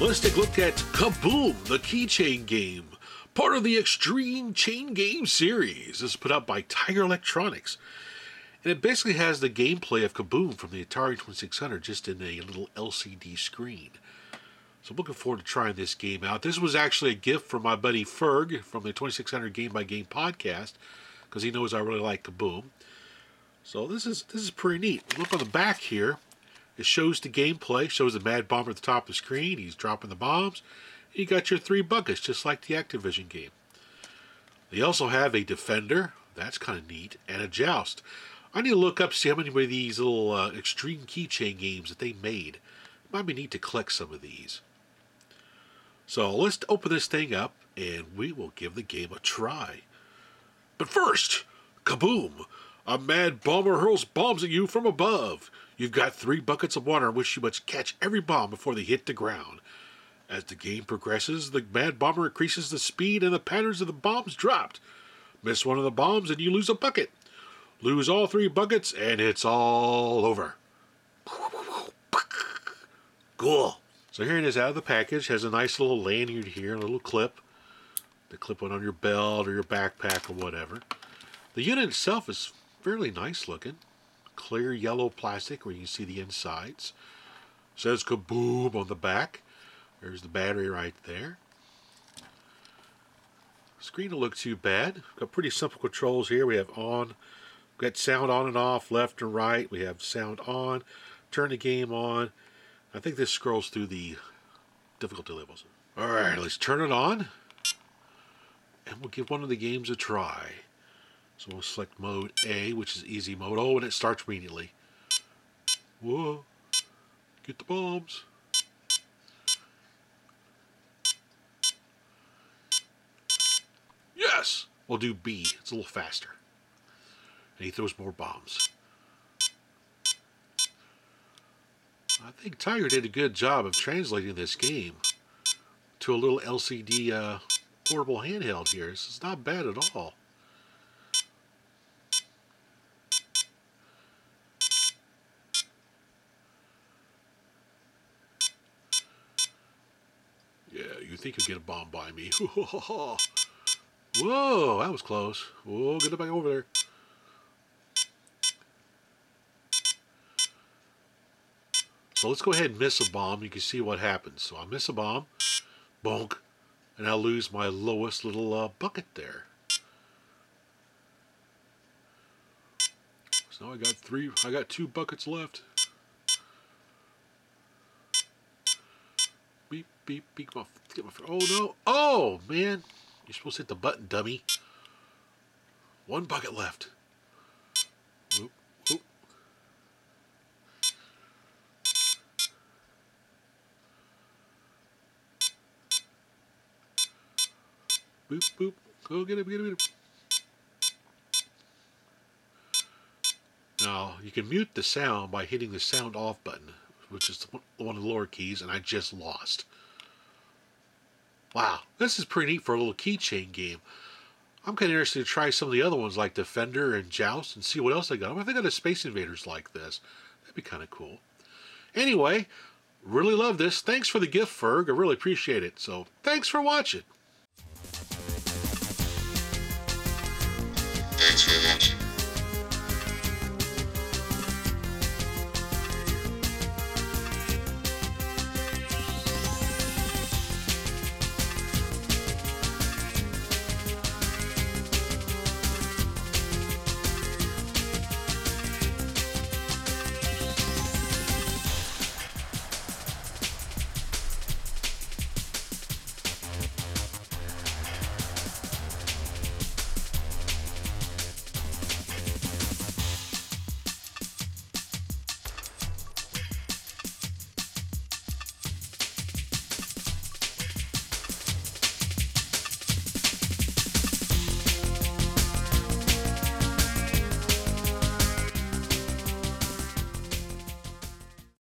Let's take a look at Kaboom, the keychain game, part of the Extreme Chain Game series. This is put out by Tiger Electronics. And it basically has the gameplay of Kaboom from the Atari 2600 just in a little LCD screen. So I'm looking forward to trying this game out. This was actually a gift from my buddy Ferg from the 2600 Game by Game podcast because he knows I really like Kaboom. So this is this is pretty neat. Look on the back here. It shows the gameplay, shows the Mad Bomber at the top of the screen. He's dropping the bombs. You got your three buckets, just like the Activision game. They also have a Defender, that's kind of neat, and a Joust. I need to look up see how many of these little uh, extreme keychain games that they made. Might be neat to collect some of these. So let's open this thing up and we will give the game a try. But first, kaboom! A mad bomber hurls bombs at you from above. You've got three buckets of water in which you must catch every bomb before they hit the ground. As the game progresses, the mad bomber increases the speed and the patterns of the bombs dropped. Miss one of the bombs and you lose a bucket. Lose all three buckets and it's all over. Cool. So here it is out of the package. Has a nice little lanyard here, a little clip. The clip one on your belt or your backpack or whatever. The unit itself is fairly nice looking clear yellow plastic where you can see the insides. says kaboom on the back. There's the battery right there. Screen don't look too bad. Got pretty simple controls here. We have on, got sound on and off, left and right. We have sound on, turn the game on. I think this scrolls through the difficulty levels. Alright, let's turn it on. And we'll give one of the games a try. So we'll select mode A, which is easy mode. Oh, and it starts immediately. Whoa. Get the bombs. Yes! We'll do B. It's a little faster. And he throws more bombs. I think Tiger did a good job of translating this game to a little LCD uh, portable handheld here. This is not bad at all. You think you'll get a bomb by me. Whoa, that was close. Whoa, get back over there. So let's go ahead and miss a bomb. You can see what happens. So I miss a bomb, bonk, and I lose my lowest little uh, bucket there. So now I got three, I got two buckets left. Beep, beep, beep. My, get my, oh no. Oh, man. You're supposed to hit the button, dummy. One bucket left. Boop, boop. Go get it, get it, get it. Now, you can mute the sound by hitting the sound off button which is one of the lower keys, and I just lost. Wow, this is pretty neat for a little keychain game. I'm kind of interested to try some of the other ones like Defender and Joust and see what else they got. I think I got a Space Invaders like this. That'd be kind of cool. Anyway, really love this. Thanks for the gift, Ferg. I really appreciate it. So, thanks for watching. Thanks for watching.